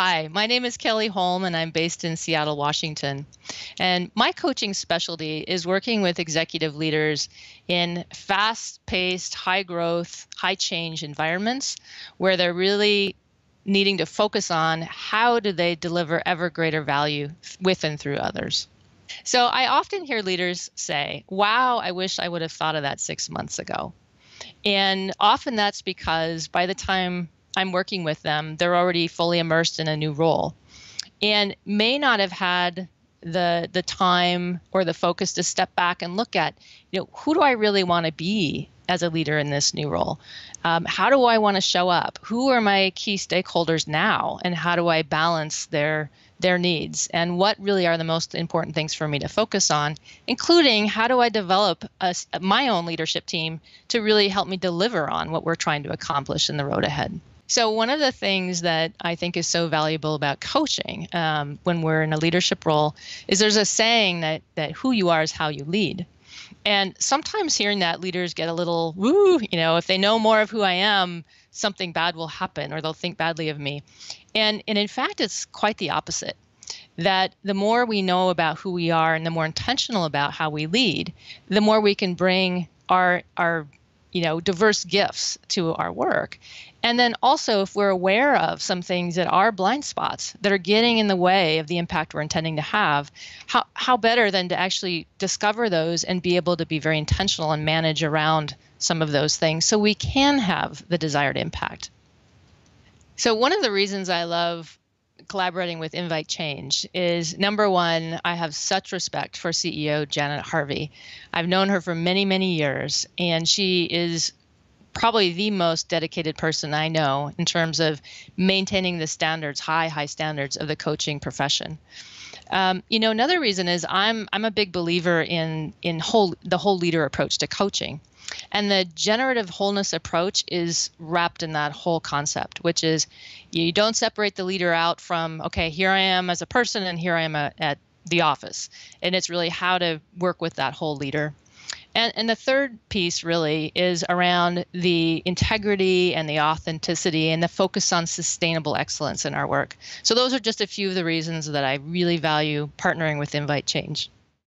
Hi, my name is Kelly Holm, and I'm based in Seattle, Washington. And my coaching specialty is working with executive leaders in fast paced, high growth, high change environments where they're really needing to focus on how do they deliver ever greater value with and through others. So I often hear leaders say, Wow, I wish I would have thought of that six months ago. And often that's because by the time I'm working with them, they're already fully immersed in a new role. And may not have had the the time or the focus to step back and look at you know who do i really want to be as a leader in this new role? Um, how do i want to show up? Who are my key stakeholders now? And how do i balance their their needs? And what really are the most important things for me to focus on including how do i develop a, my own leadership team to really help me deliver on what we're trying to accomplish in the road ahead so, one of the things that I think is so valuable about coaching um, when we're in a leadership role is there's a saying that, that who you are is how you lead. And sometimes hearing that leaders get a little woo, you know, if they know more of who I am, something bad will happen or they'll think badly of me. And, and in fact, it's quite the opposite that the more we know about who we are and the more intentional about how we lead, the more we can bring our, our you know diverse gifts to our work. And then also if we're aware of some things that are blind spots that are getting in the way of the impact we're intending to have how, how better than to actually discover those and be able to be very intentional and manage around some of those things so we can have the desired impact. So one of the reasons i love collaborating with Invite Change is number one, I have such respect for CEO Janet Harvey. I've known her for many, many years, and she is probably the most dedicated person I know in terms of maintaining the standards, high, high standards of the coaching profession. Um, you know, another reason is I'm I'm a big believer in in whole the whole leader approach to coaching. And the generative wholeness approach is wrapped in that whole concept, which is you don't separate the leader out from, okay, here I am as a person and here I am a, at the office. And it's really how to work with that whole leader. And, and the third piece really is around the integrity and the authenticity and the focus on sustainable excellence in our work. So, those are just a few of the reasons that I really value partnering with Invite Change.